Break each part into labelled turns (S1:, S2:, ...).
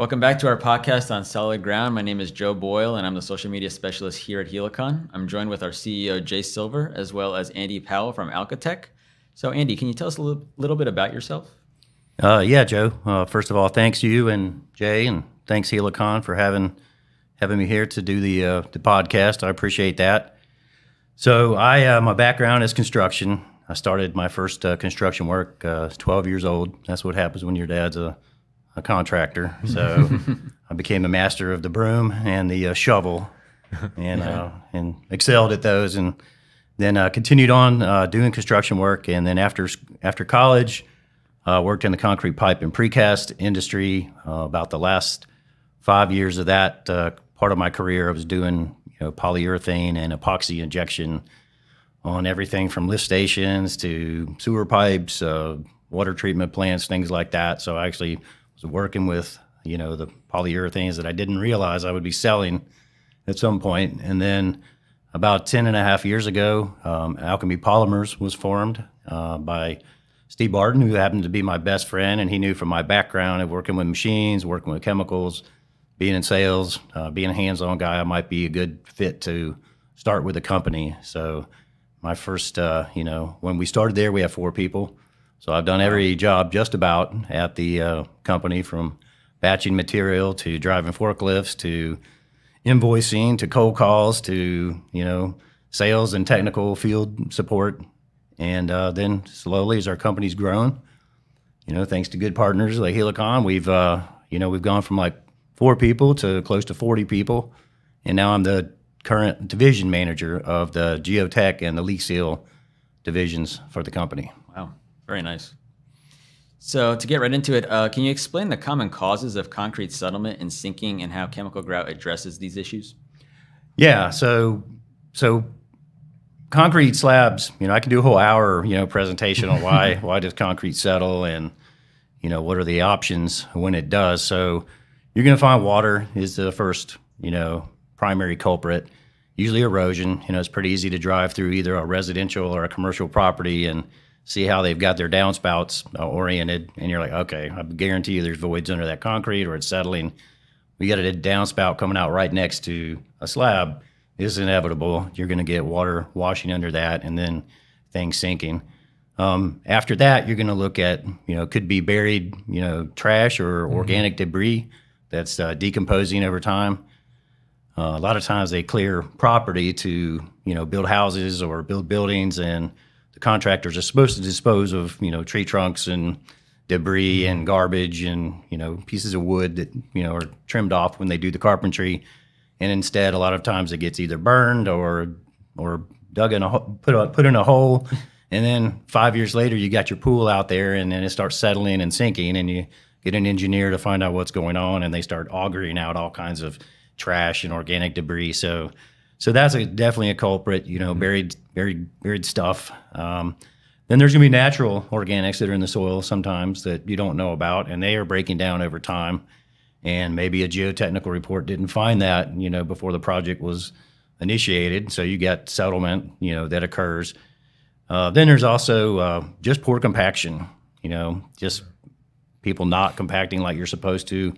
S1: Welcome back to our podcast on Solid Ground. My name is Joe Boyle, and I'm the social media specialist here at Helicon. I'm joined with our CEO, Jay Silver, as well as Andy Powell from Alchatek. So, Andy, can you tell us a little, little bit about yourself?
S2: Uh, yeah, Joe. Uh, first of all, thanks you and Jay, and thanks Helicon for having having me here to do the uh, the podcast. I appreciate that. So, I uh, my background is construction. I started my first uh, construction work. Uh, 12 years old. That's what happens when your dad's a a contractor. So I became a master of the broom and the uh, shovel, and uh, and excelled at those, and then uh, continued on uh, doing construction work. And then after after college, uh, worked in the concrete pipe and precast industry. Uh, about the last five years of that part of my career, I was doing you know polyurethane and epoxy injection on everything from lift stations to sewer pipes, water treatment plants, things like that. So I actually was working with you know the polyurethanes that I didn't realize I would be selling at some point. And then about 10 and a half years ago, um, Alchemy Polymers was formed uh, by Steve Barton, who happened to be my best friend. And he knew from my background of working with machines, working with chemicals, being in sales, uh, being a hands on guy, I might be a good fit to start with a company. So my first, uh, you know, when we started there, we had four people. So I've done every job just about at the uh, company from batching material to driving forklifts to invoicing to cold calls to you know sales and technical field support. And uh, then slowly as our company's grown you know thanks to good partners like helicon we've uh, you know we've gone from like four people to close to 40 people. And now i'm the current division manager of the geotech and the leak seal divisions for the company.
S1: Wow very nice. So to get right into it, uh, can you explain the common causes of concrete settlement and sinking and how chemical grout addresses these issues?
S2: Yeah. So so concrete slabs. You know, I can do a whole hour you know presentation on why why does concrete settle and you know what are the options when it does. So you're going to find water is the first you know primary culprit. Usually erosion. You know, it's pretty easy to drive through either a residential or a commercial property and see how they've got their downspouts uh, oriented, and you're like, okay, I guarantee you there's voids under that concrete or it's settling. We got a downspout coming out right next to a slab. It's inevitable. You're going to get water washing under that, and then things sinking. Um, after that, you're going to look at, you know, could be buried, you know, trash or mm-hmm. organic debris that's uh, decomposing over time. Uh, a lot of times they clear property to, you know, build houses or build buildings, and contractors are supposed to dispose of you know tree trunks and debris mm-hmm. and garbage and you know pieces of wood that you know are trimmed off when they do the carpentry. And instead a lot of times it gets either burned or or dug in a put a, put in a hole. And then five years later you got your pool out there and then it starts settling and sinking and you get an engineer to find out what's going on and they start augering out all kinds of trash and organic debris. So so that's a, definitely a culprit. You know, mm-hmm. buried buried buried stuff. Um, then there's going to be natural organics that are in the soil sometimes that you don't know about, and they are breaking down over time. And maybe a geotechnical report didn't find that, you know, before the project was initiated. So you get settlement, you know, that occurs. Uh, then there's also uh, just poor compaction. You know, just people not compacting like you're supposed to.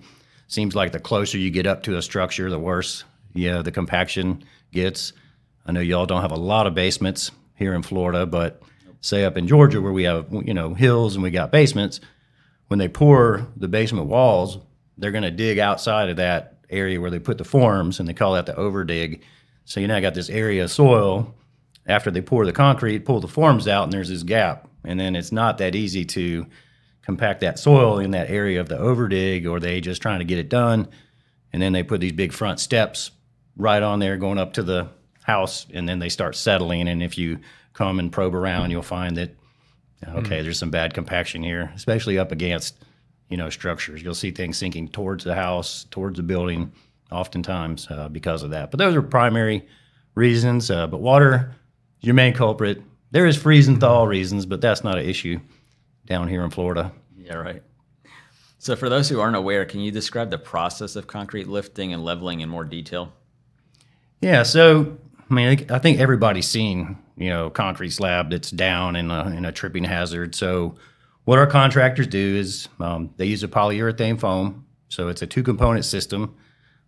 S2: Seems like the closer you get up to a structure, the worse, you know, the compaction gets. I know y'all don't have a lot of basements here in Florida, but say up in Georgia where we have you know hills and we got basements, when they pour the basement walls, they're going to dig outside of that area where they put the forms, and they call that the overdig. So you now got this area of soil. After they pour the concrete, pull the forms out, and there's this gap, and then it's not that easy to compact that soil in that area of the overdig, or they just trying to get it done, and then they put these big front steps right on there going up to the house, and then they start settling. And if you come and probe around, you'll find that okay, mm. there's some bad compaction here, especially up against you know structures. You'll see things sinking towards the house, towards the building, oftentimes uh, because of that. But those are primary reasons. Uh, but water, your main culprit. There is freeze and thaw reasons, but that's not an issue down here in Florida.
S1: Yeah, right. So, for those who aren't aware, can you describe the process of concrete lifting and leveling in more detail?
S2: Yeah, so I mean, I think everybody's seen you know concrete slab that's down in a, in a tripping hazard. So what our contractors do is um, they use a polyurethane foam So it's a two component system.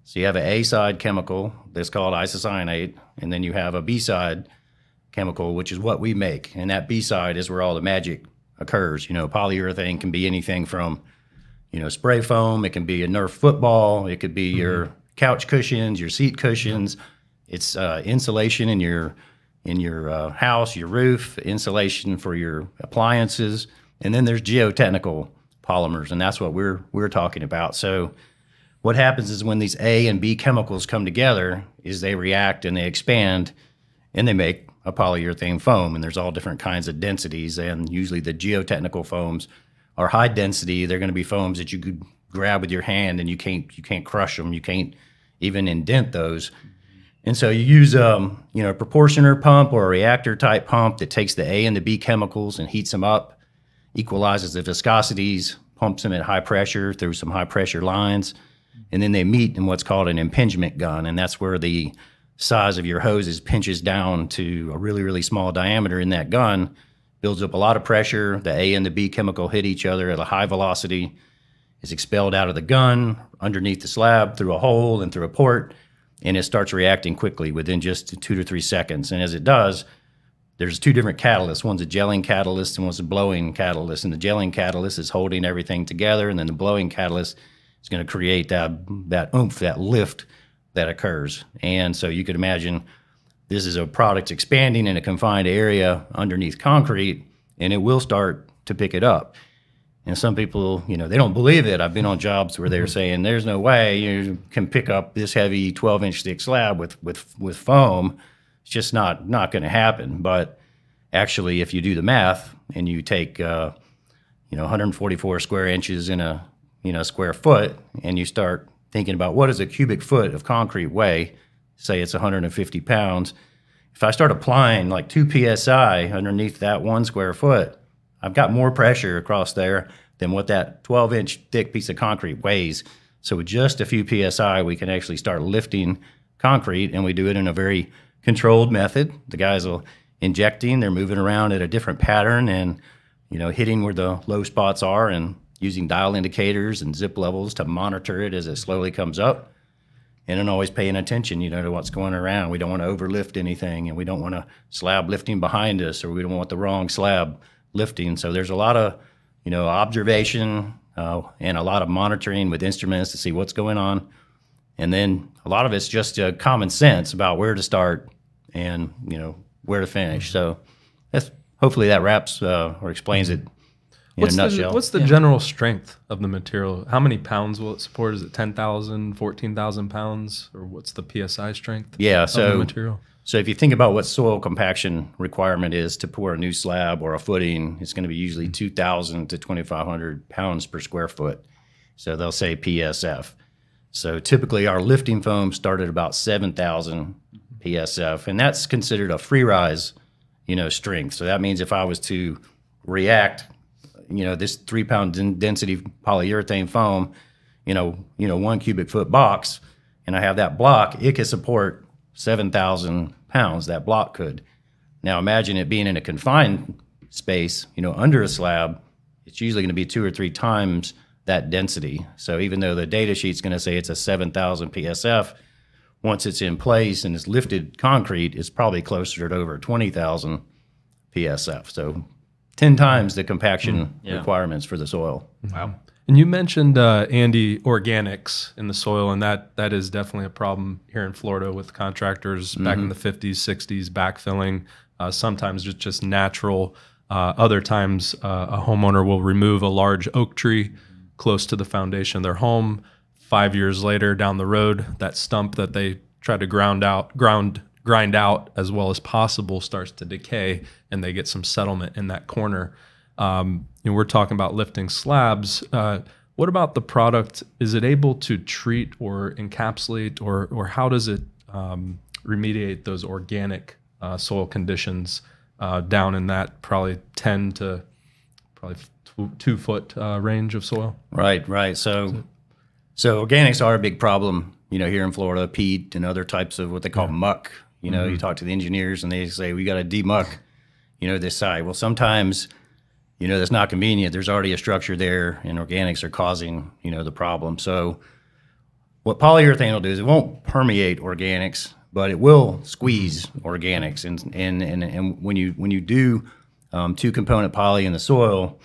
S2: So you have an A side chemical that's called isocyanate, and then you have a B side chemical, which is what we make. And that B side is where all the magic occurs. You know, polyurethane can be anything from, you know, spray foam, it can be a Nerf football, it could be your couch cushions, your seat cushions. It's uh, insulation in your in your uh, house, your roof, insulation for your appliances, and then there's geotechnical polymers, and that's what we're we're talking about. So, what happens is when these A and B chemicals come together, is they react and they expand, and they make a polyurethane foam, and there's all different kinds of densities, and usually the geotechnical foams are high density. They're going to be foams that you could grab with your hand, and you can't you can't crush them, you can't even indent those. And so you use um, you know a proportioner pump or a reactor type pump that takes the A and the B chemicals and heats them up, equalizes the viscosities, pumps them at high pressure through some high pressure lines, and then they meet in what's called an impingement gun, and that's where the size of your hoses pinches down to a really really small diameter in that gun, builds up a lot of pressure. The A and the B chemical hit each other at a high velocity, is expelled out of the gun underneath the slab through a hole and through a port and it starts reacting quickly within just two to three seconds. And as it does, there's two different catalysts. One's a gelling catalyst and one's a blowing catalyst. And the gelling catalyst is holding everything together, and then the blowing catalyst is going to create that that oomph, that lift that occurs. And so you could imagine this is a product expanding in a confined area underneath concrete, and it will start to pick it up. And some people, you know, they don't believe it. I've been on jobs where they're saying, "There's no way you can pick up this heavy 12-inch thick slab with with with foam. It's just not not going to happen." But actually, if you do the math and you take, uh, you know, 144 square inches in a you know square foot, and you start thinking about what does a cubic foot of concrete weigh? Say it's 150 pounds. If I start applying like two psi underneath that one square foot, I've got more pressure across there than what that 12 inch thick piece of concrete weighs. So with just a few psi, we can actually start lifting concrete, and we do it in a very controlled method. The guys will injecting, they're moving around at a different pattern, and you know hitting where the low spots are, and using dial indicators and zip levels to monitor it as it slowly comes up. And then always paying attention, you know, to what's going around. We don't want to overlift anything, and we don't want a slab lifting behind us, or we don't want the wrong slab lifting. So there's a lot of, you know, observation uh, and a lot of monitoring with instruments to see what's going on. And then a lot of it's just uh, common sense about where to start and, you know, where to finish. So that's hopefully that wraps uh, or explains it
S3: What's
S2: a
S3: the, what's the general strength of the material? How many pounds will it support? Is it 10,000, 14,000 pounds? Or what's the PSI strength
S2: yeah,
S3: of the
S2: so
S3: material?
S2: So if you think about what soil compaction requirement is to pour a new slab or a footing, it's going to be usually mm-hmm. 2,000 to 2,500 pounds per square foot. So they'll say PSF. So typically our lifting foam start at about 7,000 PSF, and that's considered a free rise, you know, strength. So that means if I was to react, you know, this three pound den- density polyurethane foam, you know, you know, one cubic foot box, and I have that block, it could support 7,000 pounds, that block could. Now imagine it being in a confined space, you know, under a slab, it's usually going to be two or three times that density. So even though the data sheet's going to say it's a 7,000 PSF, once it's in place and it's lifted concrete, it's probably closer to over 20,000 PSF. So 10 times the compaction
S1: yeah.
S2: requirements for the soil.
S1: Wow.
S3: And you mentioned uh, Andy organics in the soil, and that that is definitely a problem here in Florida with contractors back in the 50s, 60s, backfilling. Uh, sometimes just just natural. Uh, other times, uh, a homeowner will remove a large oak tree close to the foundation of their home. Five years later, down the road, that stump that they tried to ground out, ground grind out as well as possible starts to decay, and they get some settlement in that corner um, you know, we're talking about lifting slabs. Uh, what about the product? Is it able to treat or encapsulate, or or how does it um, remediate those organic uh, soil conditions uh, down in that probably ten to probably two, two foot uh, range of soil?
S2: Right, right. So, so organics are a big problem, you know, here in Florida, peat and other types of what they call muck. You know, you talk to the engineers and they say, we got to demuck, you know, this side. Well, sometimes you know, that's not convenient. There's already a structure there, and organics are causing, you know, the problem. So, what polyurethane will do is it won't permeate organics, but it will squeeze organics. And and and, and when you when you do um, two component poly in the soil,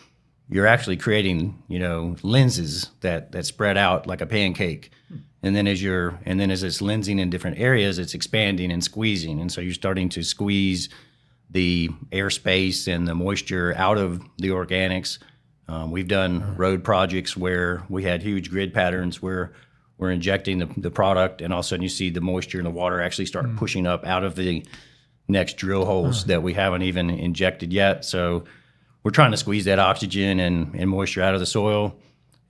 S2: you're actually creating, you know, lenses that that spread out like a pancake. And then as you're and then as it's lensing in different areas, it's expanding and squeezing. And so you're starting to squeeze the airspace and the moisture out of the organics. Um, we've done road projects where we had huge grid patterns where we're injecting the, the product, and all of a sudden you see the moisture and the water actually start pushing up out of the next drill holes that we haven't even injected yet. So we're trying to squeeze that oxygen and, and moisture out of the soil.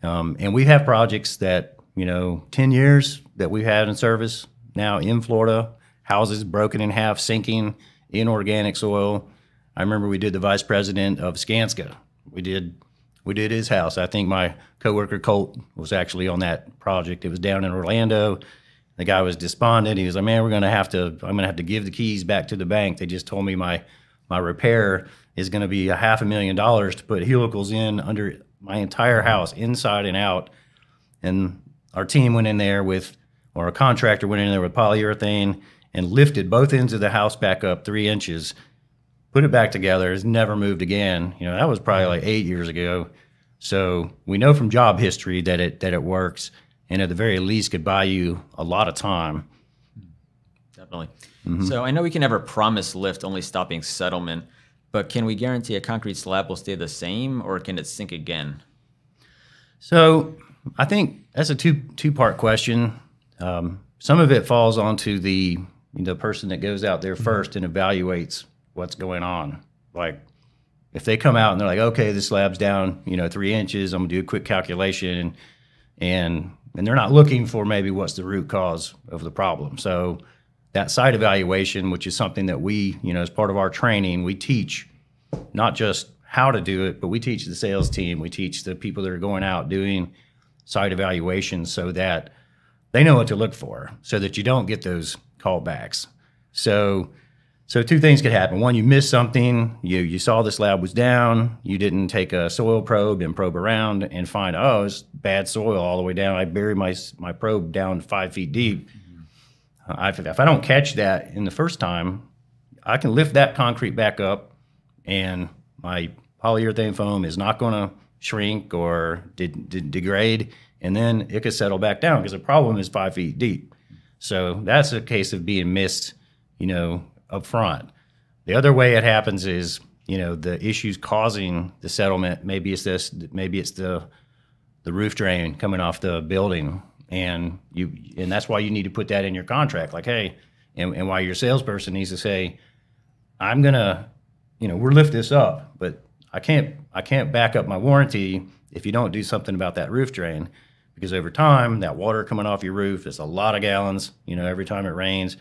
S2: Um, and we have projects that, you know, 10 years that we've had in service now in Florida, houses broken in half, sinking in organic soil. I remember we did the vice president of Skanska. We did we did his house. I think my coworker Colt was actually on that project. It was down in Orlando. The guy was despondent. He was like, "Man, we're going to have to. I'm going to have to give the keys back to the bank. They just told me my my repair is going to be a half a million dollars to put helicals in under my entire house, inside and out." And our team went in there with, or a contractor went in there with polyurethane and lifted both ends of the house back up three inches, put it back together. It's never moved again. You know, that was probably like eight years ago. So we know from job history that it that it works, and at the very least could buy you a lot of time.
S1: Definitely. Mm-hmm. So I know we can never promise lift only stopping settlement, but can we guarantee a concrete slab will stay the same, or can it sink again?
S2: So I think that's a two two part question. Um, some of it falls onto the the person that goes out there first and evaluates what's going on. Like if they come out and they're like, okay, this slab's down, you know, three inches. I'm gonna do a quick calculation, and and they're not looking for maybe what's the root cause of the problem. So that site evaluation, which is something that we, you know, as part of our training, we teach not just how to do it, but we teach the sales team, we teach the people that are going out doing site evaluations so that they know what to look for so that you don't get those callbacks. So so two things could happen. One, you missed something, you you saw the slab was down, you didn't take a soil probe and probe around and find, oh, it's bad soil all the way down. I buried my my probe down five feet deep. Uh, if, if I don't catch that in the first time, I can lift that concrete back up, and my polyurethane foam is not going to shrink or de- de- degrade, and then it could settle back down because the problem is five feet deep. So that's a case of being missed, you know, up front. The other way it happens is, you know, the issues causing the settlement. Maybe it's this. Maybe it's the the roof drain coming off the building, and you and that's why you need to put that in your contract. Like, hey, and, and why your salesperson needs to say, I'm gonna, you know, we're lift this up, but I can't I can't back up my warranty if you don't do something about that roof drain, because over time that water coming off your roof is a lot of gallons. You know, every time it rains,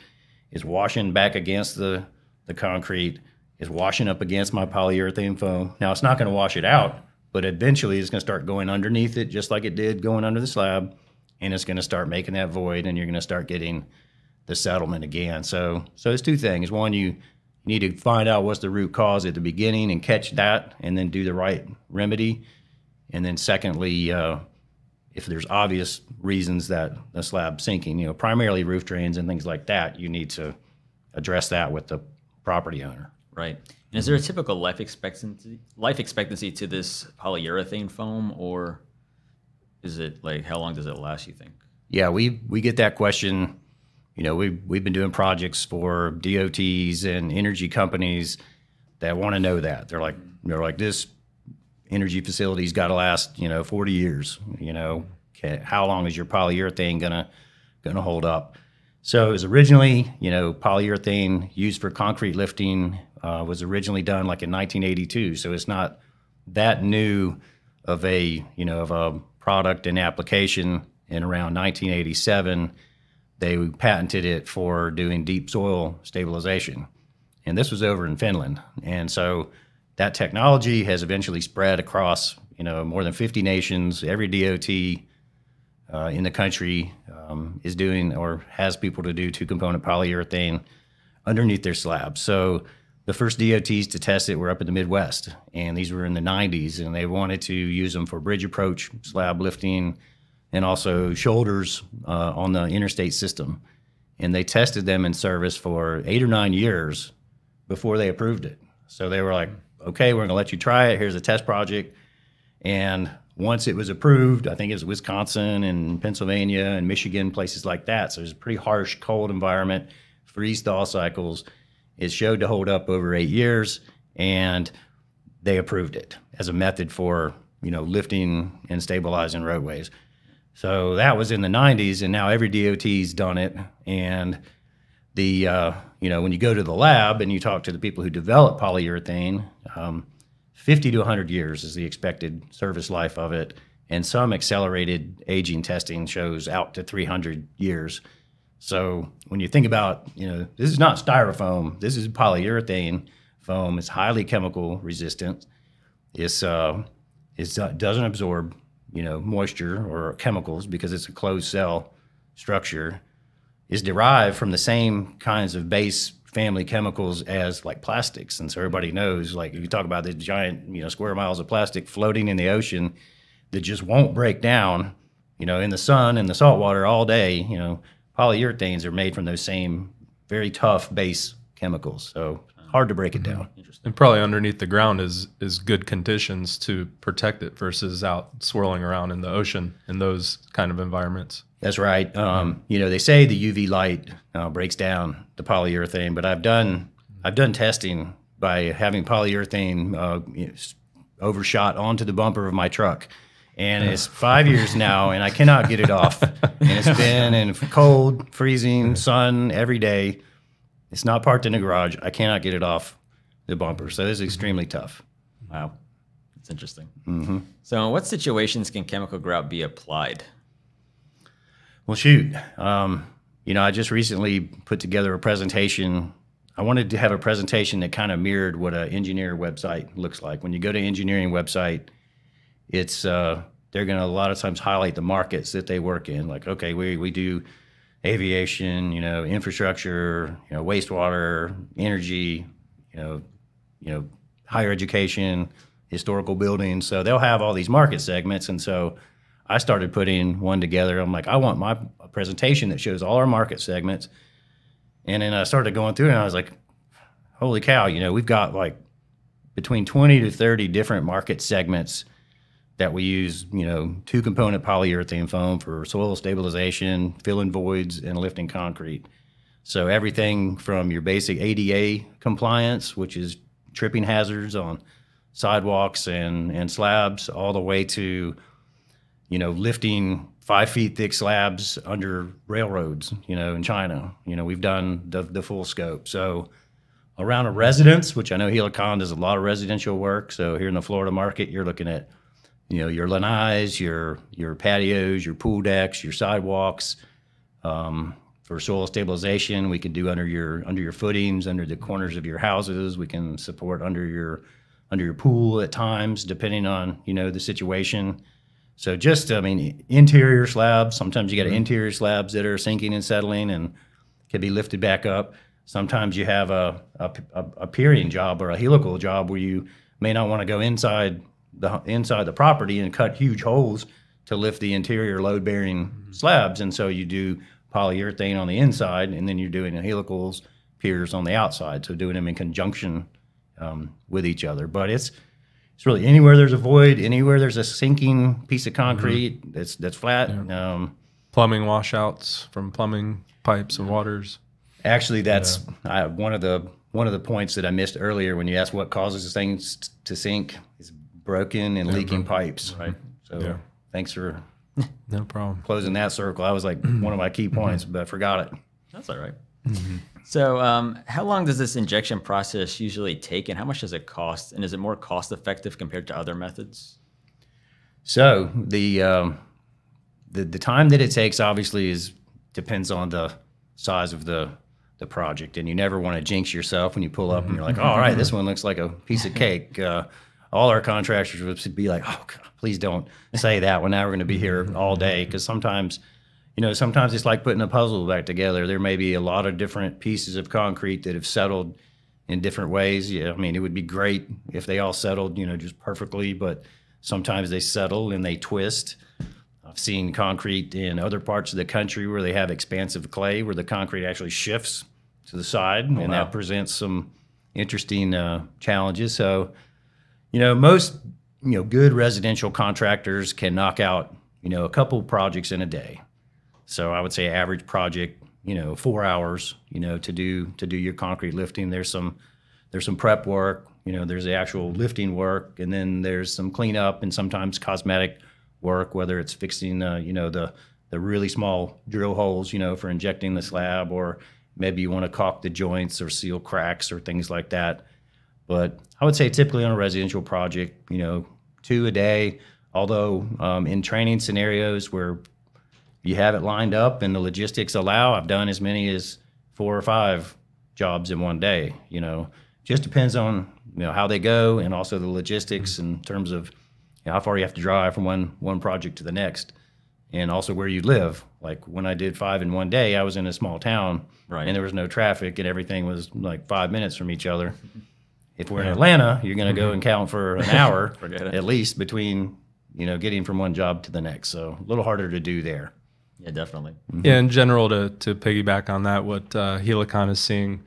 S2: is washing back against the the concrete, is washing up against my polyurethane foam. Now it's not going to wash it out, but eventually it's going to start going underneath it, just like it did going under the slab, and it's going to start making that void, and you're going to start getting the settlement again. So, so it's two things. One, you need to find out what's the root cause at the beginning and catch that, and then do the right remedy. And then, secondly, uh, if there's obvious reasons that the slab's sinking, you know, primarily roof drains and things like that, you need to address that with the property owner.
S1: Right. And is there a typical life expectancy life expectancy to this polyurethane foam, or is it like how long does it last? You think?
S2: Yeah, we we get that question. You know, we we've been doing projects for DOTs and energy companies that want to know that. They're like they're like this energy facility's got to last, you know, 40 years, you know. How long is your polyurethane going to going to hold up? So it was originally, you know, polyurethane used for concrete lifting uh, was originally done like in 1982. So it's not that new of a, you know, of a product and application. In around 1987, they patented it for doing deep soil stabilization, and this was over in Finland. And so that technology has eventually spread across, you know, more than 50 nations. Every DOT uh, in the country um, is doing or has people to do two component polyurethane underneath their slabs. So the first DOTs to test it were up in the Midwest, and these were in the 90s, and they wanted to use them for bridge approach, slab lifting, and also shoulders uh, on the interstate system. And they tested them in service for eight or nine years before they approved it. So they were like, okay, we're going to let you try it. Here's a test project. And once it was approved, I think it was Wisconsin and Pennsylvania and Michigan, places like that. So it was a pretty harsh, cold environment, freeze thaw cycles. It showed to hold up over eight years, and they approved it as a method for you know lifting and stabilizing roadways. So that was in the 90s, and now every DOT's done it. And the uh, you know when you go to the lab and you talk to the people who develop polyurethane, um, 50 to 100 years is the expected service life of it, and some accelerated aging testing shows out to 300 years. So when you think about, you know, this is not styrofoam. This is polyurethane foam. It's highly chemical resistant. It's uh, it doesn't absorb, you know, moisture or chemicals because it's a closed cell structure. Is derived from the same kinds of base family chemicals as like plastics. And so everybody knows, like if you talk about the giant, you know, square miles of plastic floating in the ocean that just won't break down, you know, in the sun and the salt water all day, you know, polyurethanes are made from those same very tough base chemicals. So hard to break it down.
S3: And probably underneath the ground is is good conditions to protect it versus out swirling around in the ocean in those kind of environments.
S2: That's right. Um, you know, they say the UV light uh, breaks down the polyurethane, but I've done I've done testing by having polyurethane uh, you know, overshot onto the bumper of my truck and it's five years now, and I cannot get it off. And it's been in cold, freezing sun every day. It's not parked in the garage. I cannot get it off the bumper. So this is extremely tough.
S1: Wow, that's interesting. Mm-hmm. So, in what situations can chemical grout be applied?
S2: Well, shoot. Um, you know, I just recently put together a presentation. I wanted to have a presentation that kind of mirrored what an engineer website looks like. When you go to engineering website, it's uh, they're going to a lot of times highlight the markets that they work in. Like, okay, we we do aviation, you know, infrastructure, you know, wastewater, energy, you know, you know, higher education, historical buildings. So they'll have all these market segments, and so I started putting one together. I'm like, I want my presentation that shows all our market segments, and then I started going through, and I was like, holy cow, you know, we've got like between 20 to 30 different market segments that we use, you know, two component polyurethane foam for soil stabilization, filling voids, and lifting concrete. So everything from your basic ADA compliance, which is tripping hazards on sidewalks and, and slabs, all the way to, you know, lifting five feet thick slabs under railroads, you know, in China. You know, we've done the, the full scope. So around a residence, which I know Helicon does a lot of residential work. So here in the Florida market, you're looking at you know your lanais, your your patios, your pool decks, your sidewalks. Um, for soil stabilization, we can do under your under your footings, under the corners of your houses. We can support under your under your pool at times, depending on you know the situation. So just I mean interior slabs. Sometimes you got mm-hmm. interior slabs that are sinking and settling and can be lifted back up. Sometimes you have a a, a piering job or a helical job where you may not want to go inside the inside the property and cut huge holes to lift the interior load bearing mm-hmm. slabs. And so you do polyurethane on the inside, and then you're doing the helicals piers on the outside. So doing them in conjunction um, with each other. But it's it's really anywhere there's a void, anywhere there's a sinking piece of concrete mm-hmm. that's that's flat. Yeah. Um,
S3: plumbing washouts from plumbing pipes and waters.
S2: Actually, that's yeah. I, one of the one of the points that I missed earlier when you asked what causes things to sink is broken and leaking pipes. Right. So yeah. thanks for
S3: no problem
S2: closing that circle. I was like one of my key points, but I forgot it.
S1: That's all right. mm-hmm. So, um, how long does this injection process usually take, and how much does it cost? And is it more cost effective compared to other methods?
S2: So the um, the the time that it takes obviously is depends on the size of the the project, and you never want to jinx yourself when you pull up and you're like, oh, all right, this one looks like a piece of cake. Uh, all our contractors would be like, "Oh, God, please don't say that. Well, now we're going to be here all day." Because sometimes, you know, sometimes it's like putting a puzzle back together. There may be a lot of different pieces of concrete that have settled in different ways. Yeah, I mean, it would be great if they all settled, you know, just perfectly, but sometimes they settle and they twist. I've seen concrete in other parts of the country where they have expansive clay, where the concrete actually shifts to the side, and
S1: wow.
S2: that presents some interesting uh, challenges. So, you know, most you know good residential contractors can knock out you know a couple projects in a day. So I would say average project, you know, four hours, you know, to do to do your concrete lifting. There's some there's some prep work, you know, there's the actual lifting work, and then there's some cleanup and sometimes cosmetic work, whether it's fixing, uh, you know, the the really small drill holes, you know, for injecting the slab, or maybe you want to caulk the joints or seal cracks or things like that. But I would say typically on a residential project, you know, two a day. Although um, in training scenarios where you have it lined up and the logistics allow, I've done as many as four or five jobs in one day. You know, just depends on you know how they go and also the logistics in terms of you know, how far you have to drive from one one project to the next, and also where you live. Like when I did five in one day, I was in a small town,
S1: Right.
S2: and there was no traffic, and everything was like five minutes from each other. If we're in Atlanta, you're going to go and count for an hour at least between you know getting from one job to the next. So a little harder to do there.
S1: Yeah, definitely.
S3: Yeah, in general, to to piggyback on that, what uh, Helicon is seeing,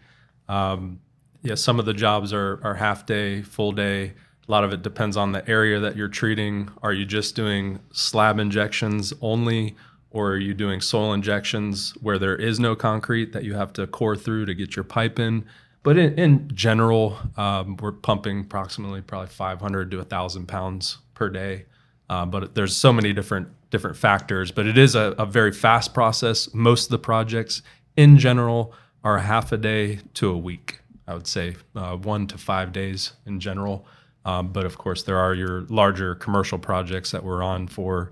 S3: um, yeah, some of the jobs are are half day, full day. A lot of it depends on the area that you're treating. Are you just doing slab injections only, or are you doing soil injections where there is no concrete that you have to core through to get your pipe in? But in, in general, um, we're pumping approximately probably 500 to 1,000 pounds per day. Uh, but there's so many different different factors. But it is a, a very fast process. Most of the projects, in general, are half a day to a week. I would say uh, one to five days in general. Um, but of course, there are your larger commercial projects that we're on for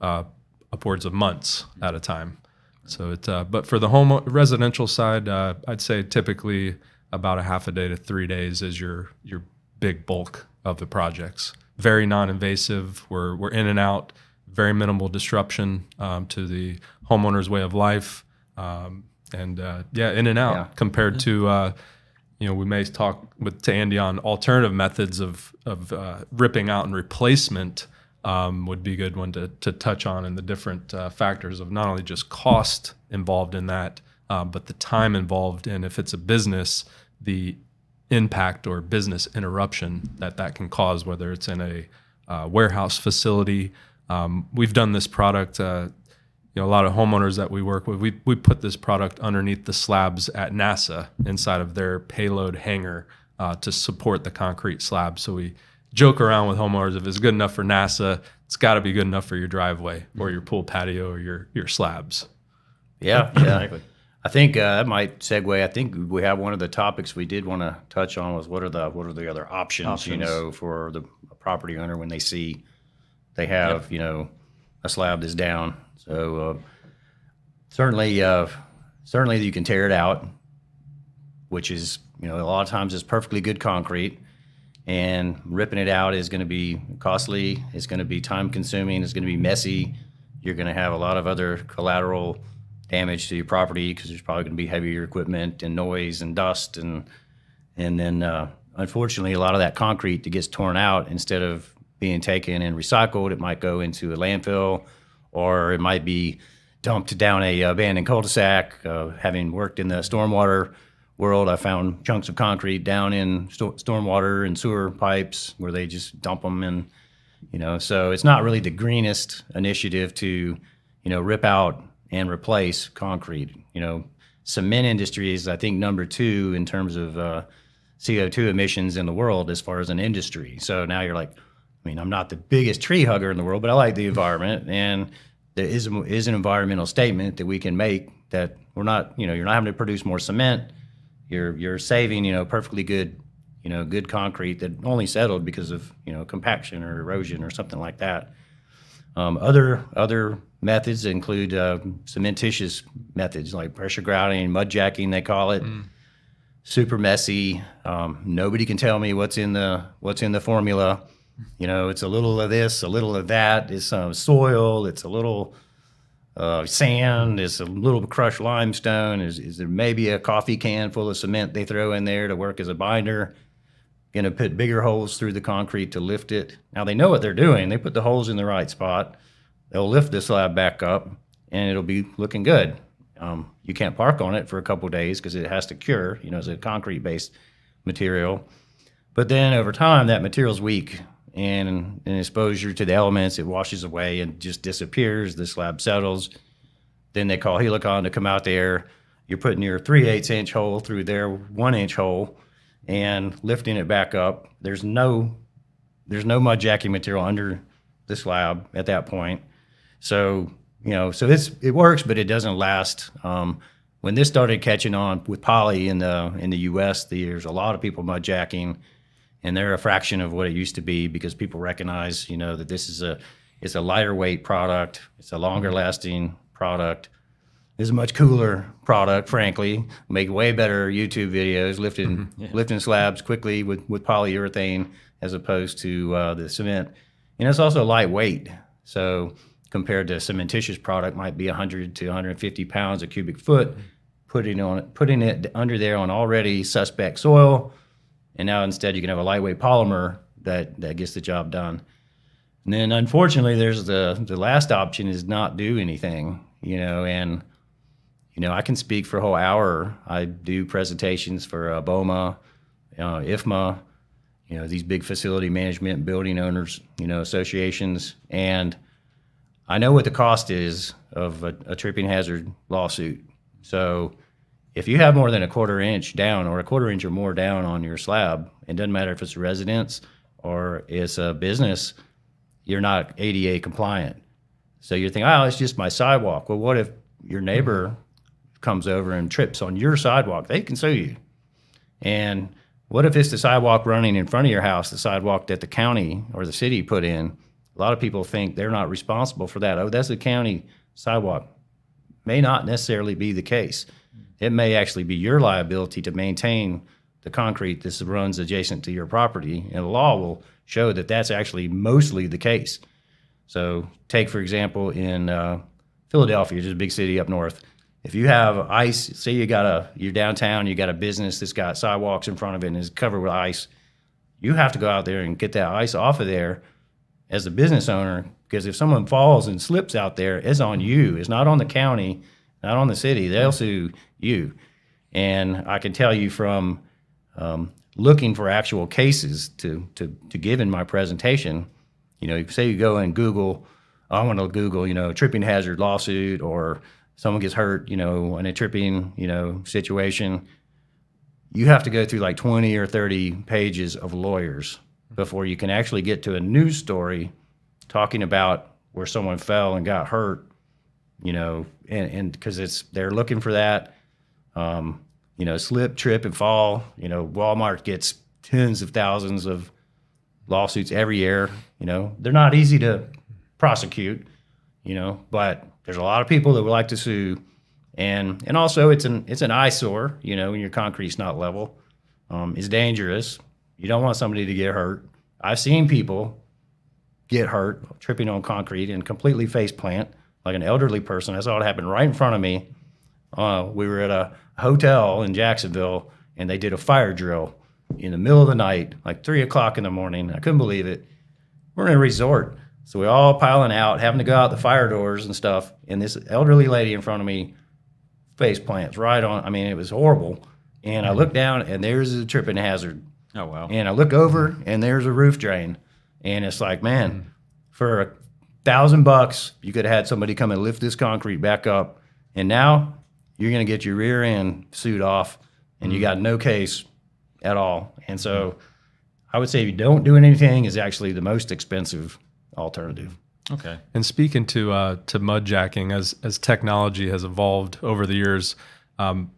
S3: uh, upwards of months at a time. So it, uh, but for the home residential side, uh, I'd say typically about a half a day to three days is your your big bulk of the projects. Very non-invasive. We're we're in and out. Very minimal disruption um, to the homeowner's way of life, um, and uh, yeah, in and out
S2: Yeah.
S3: compared to. Uh, you know, we may talk with to Andy on alternative methods of of uh, ripping out and replacement um, would be a good one to to touch on and the different uh, factors of not only just cost involved in that, uh, but the time involved, and if it's a business, the impact or business interruption that that can cause, whether it's in a uh, warehouse facility. Um, we've done this product. Uh, you know, a lot of homeowners that we work with, we, we put this product underneath the slabs at NASA inside of their payload hangar uh, to support the concrete slab. So we joke around with homeowners if it's good enough for NASA, it's got to be good enough for your driveway or your pool patio or your your slabs.
S2: Yeah, yeah.
S1: Exactly.
S2: I think uh, that might segue. I think we have one of the topics we did want to touch on was what are the what are the other options, you know, for the property owner when they see they have you know a slab that's down. So uh, certainly, uh, certainly you can tear it out, which is you know a lot of times it's perfectly good concrete, and ripping it out is going to be costly. It's going to be time consuming. It's going to be messy. You're going to have a lot of other collateral damage to your property because there's probably going to be heavier equipment and noise and dust and and then uh, unfortunately a lot of that concrete that gets torn out instead of being taken and recycled it might go into a landfill or it might be dumped down a abandoned cul-de-sac. Uh, having worked in the stormwater world i found chunks of concrete down in sto- stormwater and sewer pipes where they just dump them and you know so it's not really the greenest initiative to you know rip out and replace concrete. You know cement industry is i think number two in terms of uh, co2 emissions in the world as far as an industry. So now you're like i mean i'm not the biggest tree hugger in the world but i like the environment. And there is, is an environmental statement that we can make that we're not you know you're not having to produce more cement. You're you're saving you know perfectly good you know good concrete that only settled because of you know compaction or erosion or something like that um, other other methods include uh, cementitious methods like pressure grouting mud jacking they call it super messy um, nobody can tell me what's in the what's in the formula you know it's a little of this a little of that it's some soil it's a little uh, sand? It's a little crushed limestone? Is, is there maybe a coffee can full of cement they throw in there to work as a binder? Going to put bigger holes through the concrete to lift it. Now they know what they're doing. They put the holes in the right spot. They'll lift the slab back up, and it'll be looking good. Um, you can't park on it for a couple days because it has to cure. You know, it's a concrete-based material. But then over time, that material's weak, and in exposure to the elements, it washes away and just disappears. The slab settles. Then they call Helicon to come out there. You're putting your three eighths inch hole through their one inch hole and lifting it back up. There's no there's no mud jacking material under the slab at that point. So you know, so it's it works, but it doesn't last. Um, when this started catching on with poly in the in the U.S., there's a lot of people mud jacking, and they're a fraction of what it used to be because people recognize, you know, that this is a it's a lighter weight product, it's a longer lasting product, it's a much cooler product, frankly. Make way better YouTube videos lifting mm-hmm. yeah. lifting slabs quickly with with polyurethane as opposed to uh, the cement, and it's also lightweight. So compared to a cementitious product might be 100 to 150 pounds a cubic foot putting on putting it under there on already suspect soil and now instead you can have a lightweight polymer that that gets the job done and then unfortunately there's the the last option is not do anything you know and you know i can speak for a whole hour i do presentations for uh, boma uh, ifma you know these big facility management building owners you know associations and I know what the cost is of a, a tripping hazard lawsuit. So if you have more than a quarter inch down or a quarter inch or more down on your slab, it doesn't matter if it's a residence or it's a business, you're not ADA compliant. So you're thinking, oh, it's just my sidewalk. Well, what if your neighbor comes over and trips on your sidewalk? They can sue you. And what if it's the sidewalk running in front of your house, the sidewalk that the county or the city put in? A lot of people think they're not responsible for that. Oh, that's a county sidewalk. May not necessarily be the case. It may actually be your liability to maintain the concrete that runs adjacent to your property, and the law will show that that's actually mostly the case. So, take for example in uh, Philadelphia, just a big city up north. If you have ice, say you got a you're downtown, you got a business that's got sidewalks in front of it and is covered with ice, you have to go out there and get that ice off of there as a business owner because if someone falls and slips out there, it's on you. It's not on the county, not on the city. They'll sue you. And I can tell you from um, looking for actual cases to, to, to give in my presentation, you know, say you go and Google, I want to Google, you know, tripping hazard lawsuit or someone gets hurt, you know, in a tripping, you know, situation. You have to go through like 20 or 30 pages of lawyers before you can actually get to a news story talking about where someone fell and got hurt, you know, and because it's they're looking for that, um, you know, slip, trip, and fall. You know, Walmart gets tens of thousands of lawsuits every year. You know, they're not easy to prosecute, you know, but there's a lot of people that would like to sue, and and also it's an it's an eyesore. You know, when your concrete's not level, um, it's dangerous. You don't want somebody to get hurt. I've seen people get hurt tripping on concrete and completely face plant, like an elderly person. I saw it happen right in front of me. Uh, we were at a hotel in Jacksonville, and they did a fire drill in the middle of the night, like three o'clock in the morning. I couldn't believe it. We're in a resort, so we're all piling out, having to go out the fire doors and stuff. And this elderly lady in front of me, face plants right on. I mean, it was horrible. And I look down, and there's a tripping hazard
S1: Oh wow!
S2: And I look over, and there's a roof drain, and it's like, man, mm. for a thousand bucks, you could have had somebody come and lift this concrete back up, and now you're going to get your rear end sued off, and mm. you got no case at all. And so, I would say if you don't do anything, is actually the most expensive alternative.
S3: Okay. And speaking to uh, to mud jacking, as as technology has evolved over the years, um,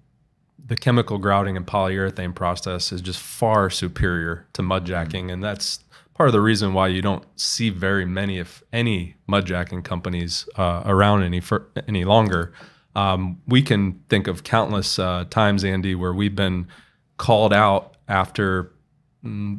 S3: the chemical grouting and polyurethane process is just far superior to mud jacking, mm-hmm. and that's part of the reason why you don't see very many, if any, mud jacking companies uh, around any for, any longer. Um, we can think of countless uh, times, Andy, where we've been called out after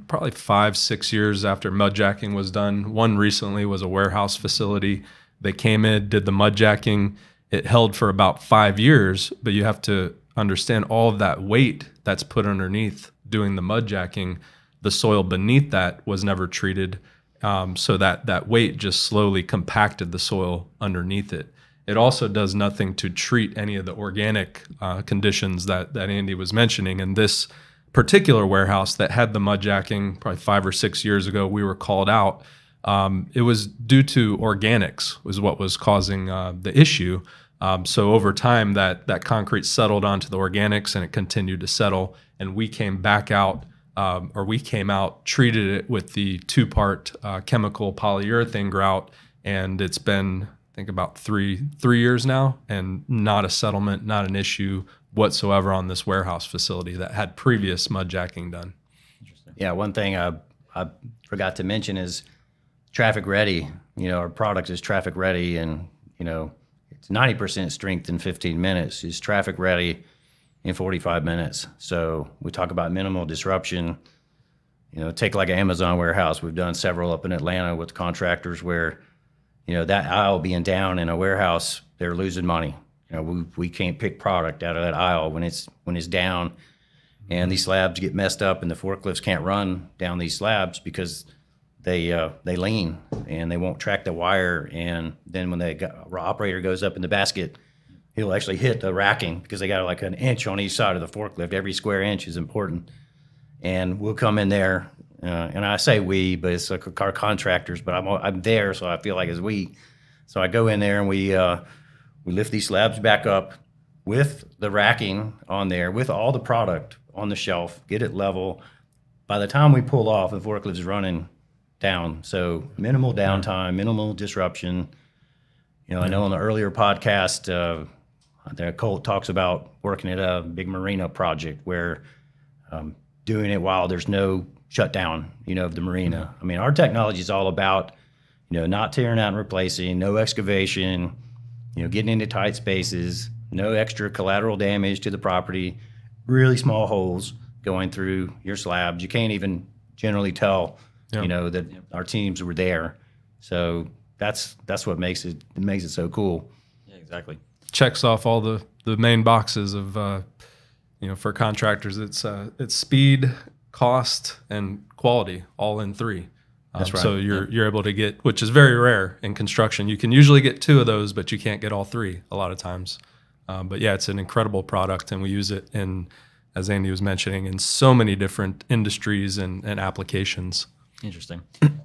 S3: probably five, six years after mud jacking was done. One recently was a warehouse facility They came in, did the mud jacking. It held for about five years, but you have to understand all of that weight that's put underneath doing the mud jacking. The soil beneath that was never treated, um, so that that weight just slowly compacted the soil underneath it. It also does nothing to treat any of the organic uh, conditions that that Andy was mentioning. And this particular warehouse that had the mud jacking probably five or six years ago, we were called out. Um, it was due to organics was what was causing uh, the issue. Um, so over time, that that concrete settled onto the organics, and it continued to settle. And we came back out, um, or we came out, treated it with the two-part uh, chemical polyurethane grout, and it's been I think about three three years now, and not a settlement, not an issue whatsoever on this warehouse facility that had previous mud jacking done.
S2: Yeah, one thing I, I forgot to mention is traffic ready. You know, our product is traffic ready, and you know, it's ninety percent strength in fifteen minutes. Is traffic ready in forty five minutes. So we talk about minimal disruption. You know, take like an Amazon warehouse. We've done several up in Atlanta with contractors where, you know, that aisle being down in a warehouse, they're losing money. You know, we, we can't pick product out of that aisle when it's when it's down, and these slabs get messed up, and the forklifts can't run down these slabs because they uh, they lean and they won't track the wire. And then when the operator goes up in the basket, he'll actually hit the racking because they got like an inch on each side of the forklift. Every square inch is important. And we'll come in there, uh, and I say we, but it's like our contractors. But I'm I'm there, so I feel like it's we. So I go in there and we uh, we lift these slabs back up with the racking on there, with all the product on the shelf, get it level. By the time we pull off, the forklift is running down. So minimal downtime, minimal disruption. You know, I know on the earlier podcast, uh, that Colt talks about working at a big marina project where um, doing it while there's no shutdown, you know, of the marina. I mean, our technology is all about, you know, not tearing out and replacing, no excavation, you know, getting into tight spaces, no extra collateral damage to the property, really small holes going through your slabs. You can't even generally tell,
S3: Yeah.
S2: you know, that our teams were there. So that's that's what makes it makes it so cool.
S1: Yeah, exactly.
S3: checks off all the the main boxes of uh, you know for contractors. It's uh, it's speed, cost, and quality all in three. Um,
S2: That's right.
S3: So you're you're able to get, which is very rare in construction. You can usually get two of those, but you can't get all three a lot of times. Um, but yeah, it's an incredible product, and we use it in, as Andy was mentioning, in so many different industries and, and applications.
S1: Interesting.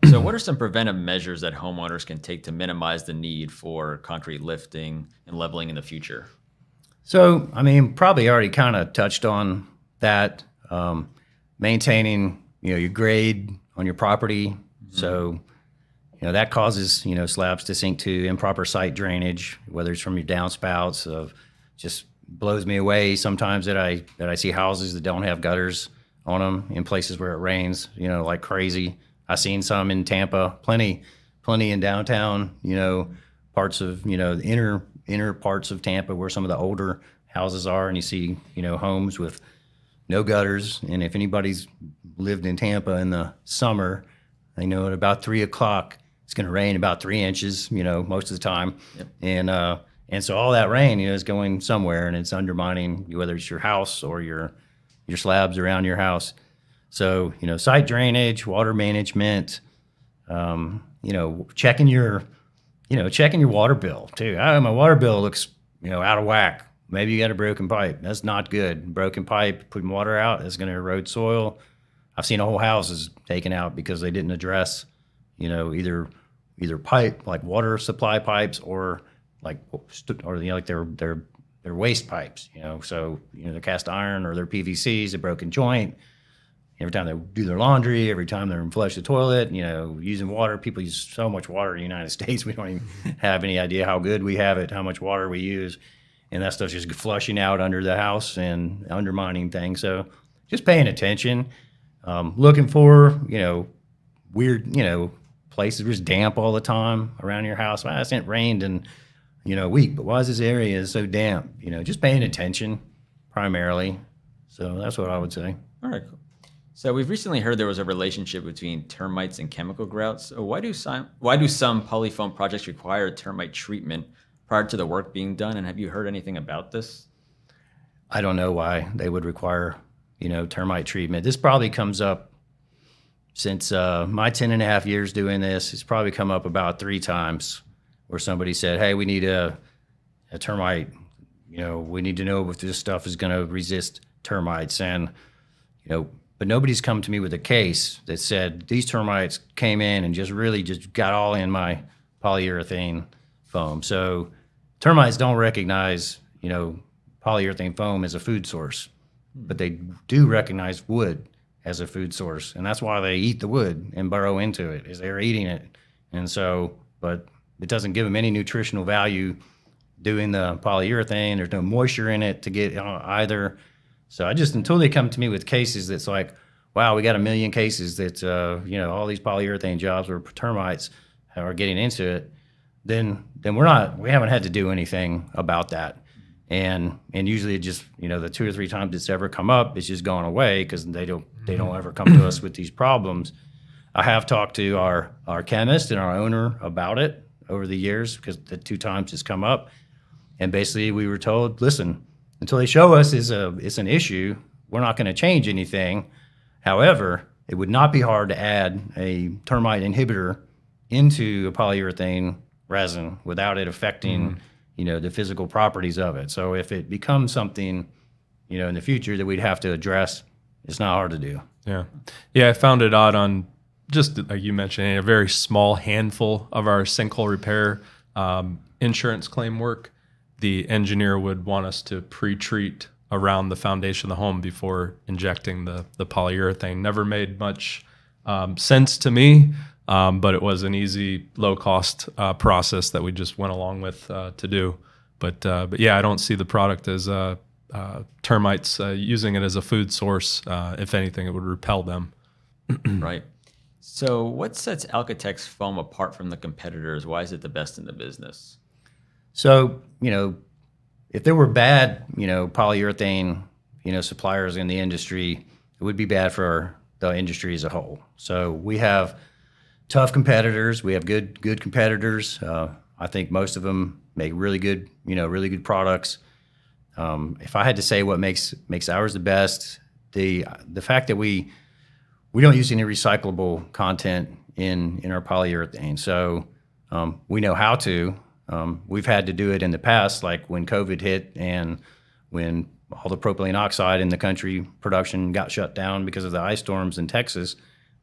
S1: so, what are some preventive measures that homeowners can take to minimize the need for concrete lifting and leveling in the future?
S2: So, I mean, probably already kind of touched on that. Um, maintaining, you know, your grade on your property. Mm-hmm. So, you know, that causes, you know, slabs to sink to improper site drainage, whether it's from your downspouts of just blows me away sometimes that I that I see houses that don't have gutters on them in places where it rains, you know, like crazy. I've seen some in Tampa, plenty, plenty in downtown, you know, parts of, you know, the inner inner parts of Tampa where some of the older houses are and you see, you know, homes with no gutters. And if anybody's lived in Tampa in the summer, they know at about three o'clock it's going to rain about three inches, you know, most of the time. And uh, and so all that rain, you know, is going somewhere and it's undermining whether it's your house or your your slabs around your house. So you know, site drainage, water management, um, you know, checking your, you know, checking your water bill too. Oh, my water bill looks, you know, out of whack. Maybe you got a broken pipe. That's not good. Broken pipe, putting water out, that's going to erode soil. I've seen a whole houses taken out because they didn't address, you know, either either pipe like water supply pipes or like or you know, like their their their waste pipes. You know, so you know the cast iron or their PVCs, a broken joint. Every time they do their laundry, every time they're flush the toilet, you know, using water. People use so much water in the United States. We don't even have any idea how good we have it, how much water we use, and that stuff's just flushing out under the house and undermining things. So, just paying attention, um, looking for you know weird you know places where it's damp all the time around your house. Well, it hasn't rained in you know a week, but why is this area so damp? You know, just paying attention primarily. So that's what I would say.
S1: All right, cool. So we've recently heard there was a relationship between termites and chemical grouts. So why do some why do some polyfoam projects require termite treatment prior to the work being done? And have you heard anything about this?
S2: I don't know why they would require, you know, termite treatment. This probably comes up since uh, my 10 and a half years doing this. It's probably come up about three times where somebody said, hey, we need a, a termite, you know, we need to know if this stuff is going to resist termites. And, you know, but nobody's come to me with a case that said these termites came in and just really just got all in my polyurethane foam. So termites don't recognize, you know, polyurethane foam as a food source, but they do recognize wood as a food source, and that's why they eat the wood and burrow into it, is they're eating it. And so, but it doesn't give them any nutritional value doing the polyurethane. There's no moisture in it to get uh, either. So I just until they come to me with cases that's like, wow, we got a million cases that uh, you know all these polyurethane jobs where termites are getting into it, then then we're not we haven't had to do anything about that. And and usually it just you know the two or three times it's ever come up, it's just gone away because they don't they don't ever come to us mm. with these problems. I have talked to our our chemist and our owner about it over the years because the two times it's come up, and basically we were told, listen, until they show us is a it's an issue, we're not going to change anything. However, it would not be hard to add a termite inhibitor into a polyurethane resin without it affecting, mm. You know, the physical properties of it. So if it becomes something, you know, in the future that we'd have to address, it's not hard to do.
S3: Yeah. Yeah, I found it odd on just like you mentioned, a very small handful of our sinkhole repair um, insurance claim work. The engineer would want us to pre-treat around the foundation of the home before injecting the the polyurethane. Never made much um, sense to me, um, but it was an easy, low cost uh, process that we just went along with uh, to do. But uh, but yeah, I don't see the product as uh, uh, termites uh, using it as a food source. Uh, if anything, it would repel them.
S1: right. So what sets Alchatek's foam apart from the competitors? Why is it the best in the business?
S2: So, you know, if there were bad, you know, polyurethane, you know, suppliers in the industry, it would be bad for the industry as a whole. So we have tough competitors. We have good good competitors. Uh, I think most of them make really good, you know, really good products. Um, if I had to say what makes makes ours the best, the the fact that we we don't use any recyclable content in in our polyurethane, so um, we know how to. Um, we've had to do it in the past, like when COVID hit and when all the propylene oxide in the country production got shut down because of the ice storms in Texas.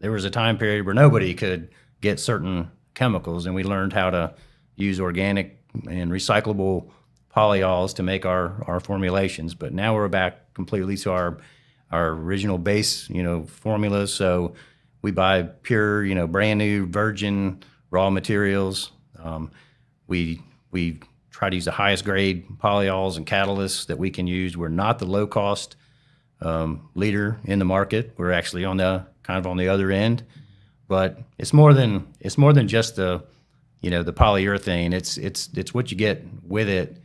S2: There was a time period where nobody could get certain chemicals, and we learned how to use organic and recyclable polyols to make our, our formulations. But now we're back completely to our our original base, you know, formulas. So we buy pure, you know, brand new virgin raw materials. Um, we we try to use the highest grade polyols and catalysts that we can use. We're not the low cost um, leader in the market. We're actually on the kind of on the other end, but it's more than it's more than just the you know the polyurethane. It's it's it's what you get with it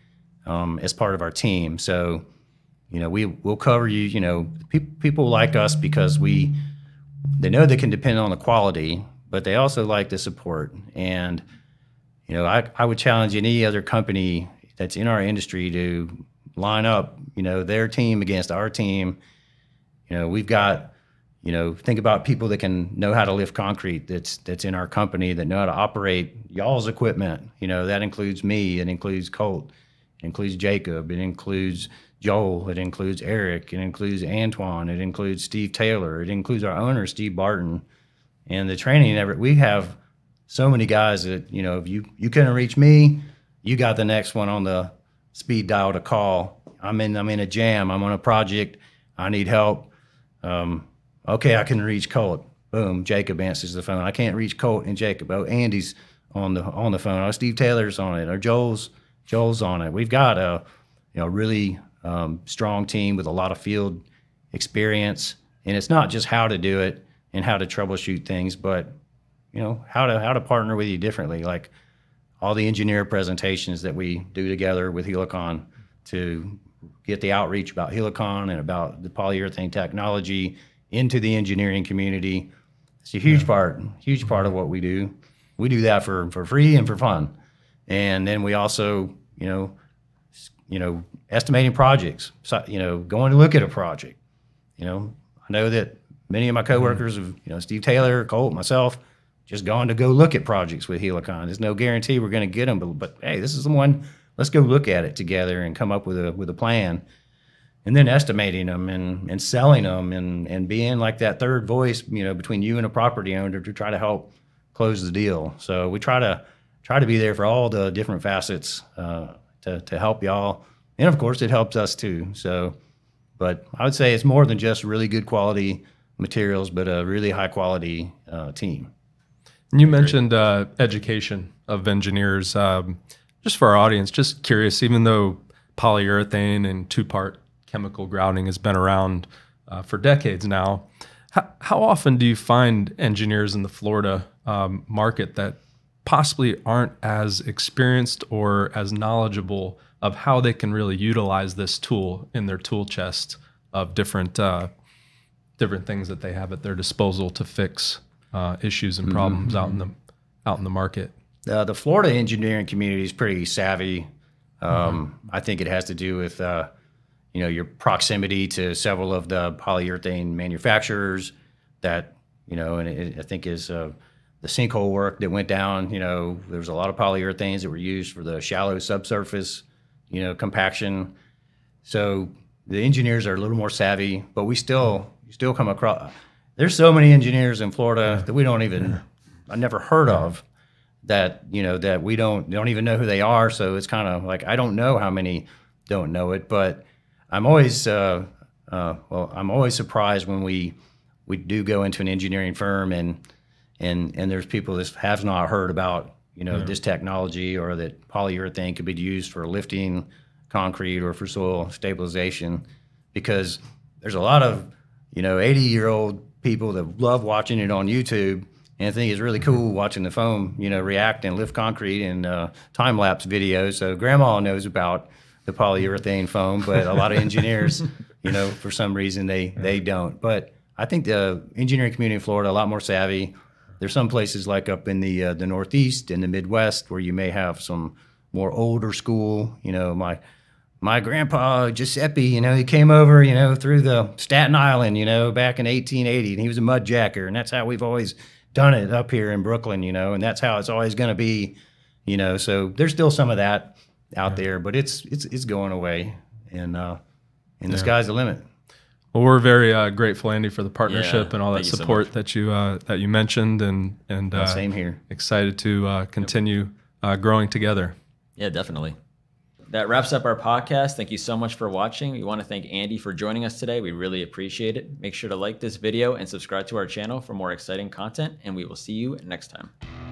S2: um, as part of our team. So you know we will cover you. You know pe- people like us because we they know they can depend on the quality, but they also like the support and you know, I, I would challenge any other company that's in our industry to line up, you know, their team against our team. You know, we've got, you know, think about people that can know how to lift concrete that's that's in our company that know how to operate y'all's equipment. You know, that includes me, it includes Colt, it includes Jacob, it includes Joel, it includes Eric, it includes Antoine, it includes Steve Taylor, it includes our owner, Steve Barton. And the training ever we have so many guys that you know if you you couldn't reach me, you got the next one on the speed dial to call. I'm in I'm in a jam. I'm on a project. I need help. Um, okay, I can reach Colt. Boom, Jacob answers the phone. I can't reach Colt and Jacob. Oh, Andy's on the on the phone. Oh, Steve Taylor's on it. Or Joel's Joel's on it. We've got a you know really um, strong team with a lot of field experience, and it's not just how to do it and how to troubleshoot things, but you know how to how to partner with you differently like all the engineer presentations that we do together with helicon to get the outreach about helicon and about the polyurethane technology into the engineering community. It's a huge part, huge part of what we do. We do that for, for free and for fun. And then we also, you know, you know, estimating projects. So, you know, going to look at a project. You know, I know that many of my mm-hmm. coworkers have, you know, Steve Taylor, Colt, myself, just gone to go look at projects with Helicon. There's no guarantee we're going to get them, but, but hey, this is the one. Let's go look at it together and come up with a with a plan and then estimating them and, and selling them and, and being like that third voice, you know, between you and a property owner to try to help close the deal. So we try to try to be there for all the different facets uh, to, to help y'all. And of course, it helps us too. So, but I would say it's more than just really good quality materials, but a really high quality uh, team.
S3: You mentioned uh, education of engineers. Um, just for our audience, just curious, even though polyurethane and two part chemical grouting has been around uh, for decades now, how, how often do you find engineers in the Florida um, market that possibly aren't as experienced or as knowledgeable of how they can really utilize this tool in their tool chest of different uh, different things that they have at their disposal to fix uh, issues and problems out in the out in the market.
S2: Uh, the Florida engineering community is pretty savvy. Um, I think it has to do with uh, you know your proximity to several of the polyurethane manufacturers. That you know, and it, I think is uh, the sinkhole work that went down. You know, there was a lot of polyurethanes that were used for the shallow subsurface, you know, compaction. So the engineers are a little more savvy, but we still you still come across. There's so many engineers in Florida that we don't even I never heard of that you know that we don't don't even know who they are. So it's kind of like I don't know how many don't know it, but I'm always uh, uh, well I'm always surprised when we we do go into an engineering firm and and and there's people that have not heard about you know this technology or that polyurethane could be used for lifting concrete or for soil stabilization because there's a lot of you know 80 year old people that love watching it on YouTube and think it's really cool watching the foam you know react and lift concrete and uh, time lapse videos. So grandma knows about the polyurethane foam, but a lot of engineers, you know, for some reason they they don't. But I think the engineering community in Florida a lot more savvy. There's some places like up in the uh, the Northeast and the Midwest where you may have some more older school. You know, my my grandpa Giuseppe, you know, he came over, you know, through the Staten Island, you know, back in 1880, and he was a mud jacker, and that's how we've always done it up here in Brooklyn, you know, and that's how it's always going to be, you know. So there's still some of that out there, but it's it's it's going away, and uh, and the sky's the limit.
S3: Well, we're very uh, grateful, Andy, for the partnership
S1: Yeah,
S3: and all that
S1: thank you so
S3: support that you uh, that you mentioned, and and uh,
S2: Same here.
S3: excited to uh, continue uh, growing together.
S1: Yeah, definitely. That wraps up our podcast. Thank you so much for watching. We want to thank Andy for joining us today. We really appreciate it. Make sure to like this video and subscribe to our channel for more exciting content, and we will see you next time.